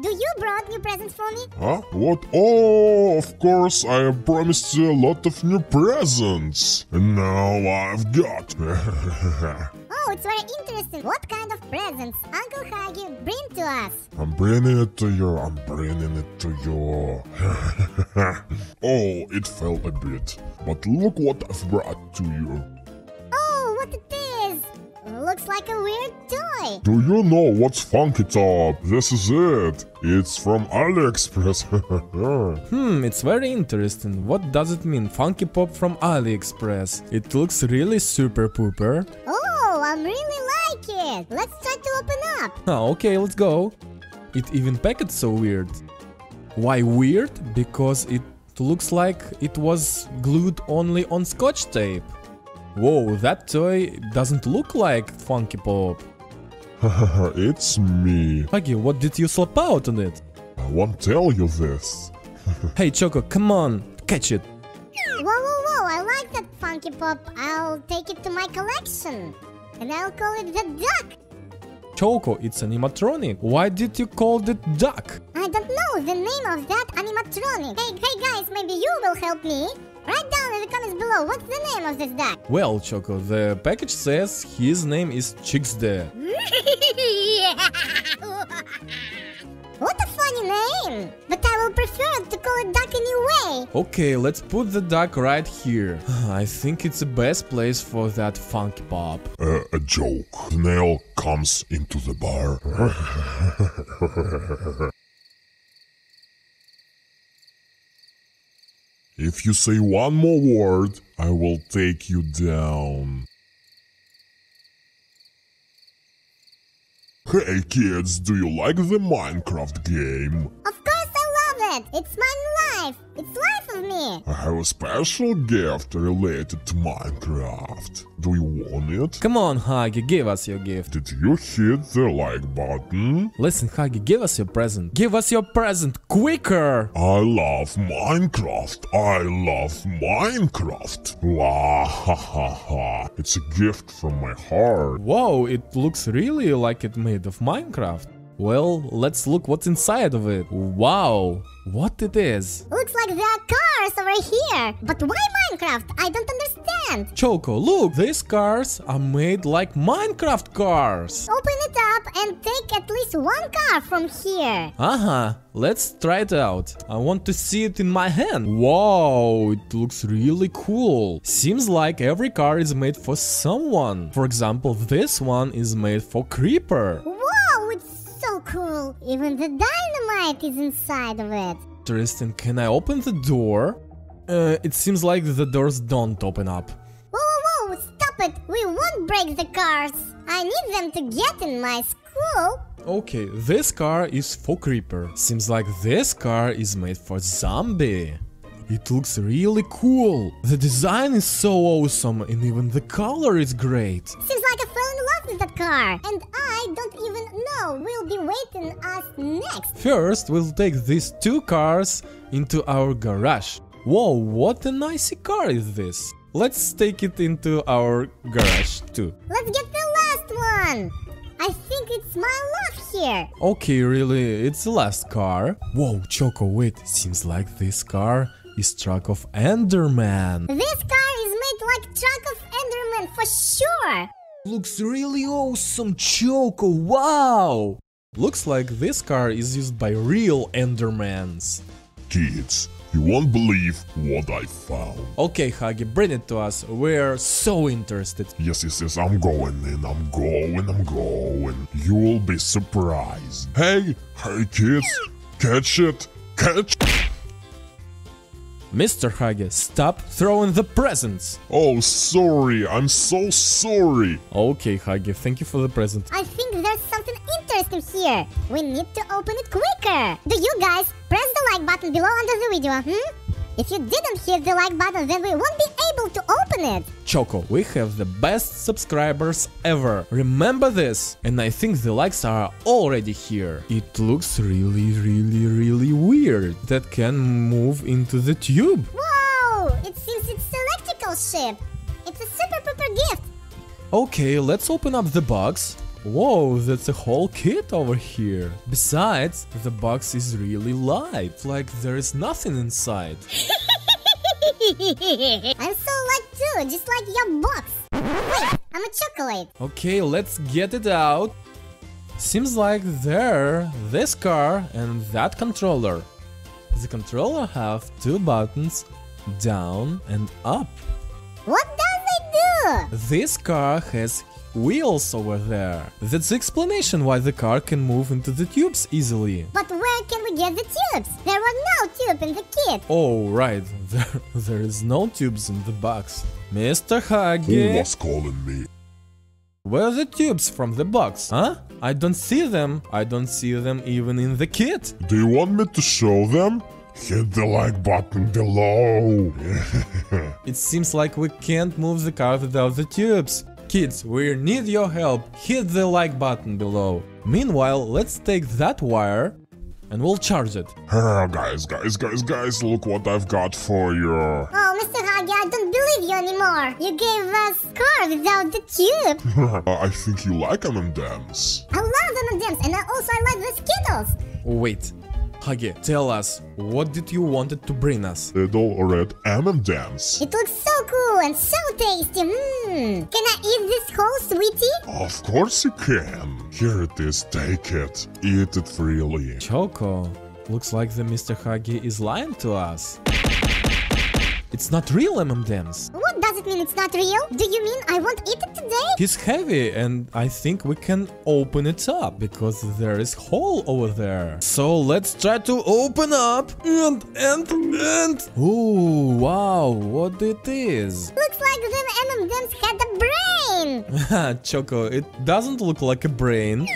Do you brought new presents for me? Huh? What? Oh, of course, I have promised you a lot of new presents. And now I've got. Oh, it's very interesting. What kind of presents Uncle Huggy bring to us? I'm bringing it to you. I'm bringing it to you. oh, it fell a bit. But look what I've brought to you. Looks like a weird toy. Do you know what's Funky Pop? This is it. It's from AliExpress. Hmm, it's very interesting. What does it mean? Funky Pop from AliExpress. It looks really super pooper. Oh, I'm really like it. Let's try to open up. Ah, okay, let's go. It even packed so weird. Why weird? Because it looks like it was glued only on scotch tape. Whoa, that toy doesn't look like Funky Pop. it's me. Huggy, what did you slap out on it? I won't tell you this. Hey Choco, come on, catch it. Whoa, whoa, whoa, I like that Funky Pop. I'll take it to my collection. And I'll call it the duck. Choco, it's animatronic. Why did you call it duck? I don't know the name of that animatronic. Hey, hey guys, maybe you will help me. Write down in the comments below what's the name of this duck. Well, Choco, the package says his name is Chixde. what a funny name! But I will prefer to call it duck anyway. Okay, let's put the duck right here. I think it's the best place for that funky pop. Uh, a joke. Snail comes into the bar. if you say one more word, I will take you down. Hey kids, do you like the Minecraft game? It. It's my life. It's life of me. I have a special gift related to Minecraft. Do you want it? Come on, Huggy, give us your gift. Did you hit the like button? Listen, Huggy, give us your present. Give us your present, quicker! I love Minecraft. I love Minecraft. Wah ha ha ha. It's a gift from my heart. Whoa, it looks really like it made of Minecraft. Well, let's look what's inside of it. Wow, what it is. Looks like there are cars over here. But why Minecraft? I don't understand. Choco, look, these cars are made like Minecraft cars. Open it up and take at least one car from here. Uh-huh, let's try it out. I want to see it in my hand. Wow, it looks really cool. Seems like every car is made for someone. For example, this one is made for Creeper. Even the dynamite is inside of it. Tristan, can I open the door? Uh, it seems like the doors don't open up. Whoa, whoa, whoa, stop it. We won't break the cars. I need them to get in my school. Okay, this car is for Creeper. Seems like this car is made for Zombie. It looks really cool. The design is so awesome and even the color is great. Seems like I fell in love with that car. And I don't even know will be waiting us next. First, we'll take these two cars into our garage. Whoa, what a nice car is this. Let's take it into our garage too. Let's get the last one. I think it's my luck here. Okay, really, it's the last car. Whoa, Choco, wait, seems like this car is truck of Enderman. This car is made like truck of Enderman for sure. Looks really awesome, Choco, wow! Looks like this car is used by real Endermans. Kids, you won't believe what I found. Okay, Huggy, bring it to us. We're so interested. Yes, yes, yes, I'm going in, I'm going, I'm going. You will be surprised. Hey, hey kids, catch it, catch Mr. Huggy, stop throwing the presents. Oh, sorry, I'm so sorry. Okay, Huggy, thank you for the present. I think there's something interesting here. We need to open it quicker. Do you guys press the like button below under the video, hmm? If you didn't hit the like button, then we won't be able to open it. Choco, we have the best subscribers ever. Remember this. And I think the likes are already here. It looks really, really, really weird. That can move into the tube. Whoa! It seems it's electrical ship. It's a super pooper gift. Okay, let's open up the box. Whoa, that's a whole kit over here. Besides, the box is really light, like there is nothing inside. I'm so light too, just like your box. Wait, I'm a chocolate. Okay, let's get it out. Seems like there, this car and that controller. The controller have two buttons, down and up. What does it do? This car has wheels over there. That's the explanation why the car can move into the tubes easily. But where can we get the tubes? There were no tube in the kit. Oh, right, there, there is no tubes in the box. Mr. Huggy. Who Huggy, was calling me? where are the tubes from the box, huh? I don't see them. I don't see them even in the kit. Do you want me to show them? Hit the like button below. It seems like we can't move the car without the tubes. Kids, we need your help. Hit the like button below. Meanwhile, let's take that wire and we'll charge it. Ah, guys, guys, guys, guys, look what I've got for you. Oh, Mr. Huggy, I don't believe you anymore. You gave us car without the tube. I think you like M&M's. I love M&M's and I also I like the Skittles. Wait, Huggy, tell us, what did you wanted to bring us? Little red M&M's. It looks so cool and so tasty. Mmm. Can I eat this whole sweetie? Of course you can. Here it is, take it. Eat it freely. Choco, looks like the Mr. Huggy is lying to us. It's not real M&M's. What does it mean it's not real? Do you mean I won't eat it today? He's heavy and I think we can open it up because there is hole over there. So let's try to open up and and and Oh wow, what it is? Looks like them M&M's had a brain. Choco, it doesn't look like a brain.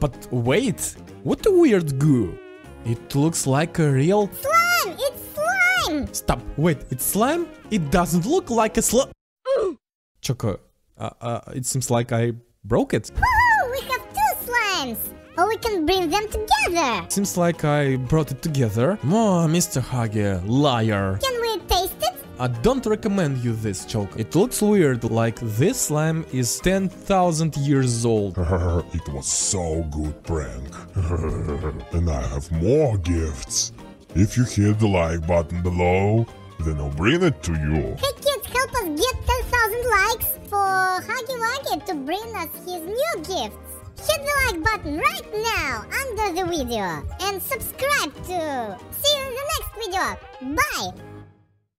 But wait, what a weird goo. It looks like a real! It's slime! Stop, wait, it's slime? It doesn't look like a slime. Choco, uh, uh, it seems like I broke it. Woohoo! We have two slimes! Or we can bring them together. Seems like I brought it together. Oh, Mr. Hage, liar. Can we taste it? I don't recommend you this, Choco. It looks weird, like this slime is 10,000 years old. it was so good prank. and I have more gifts. If you hit the like button below, then I'll bring it to you. Hey kids, help us get 10,000 likes for Huggy Wuggy to bring us his new gifts. Hit the like button right now under the video and subscribe to. See you in the next video. Bye!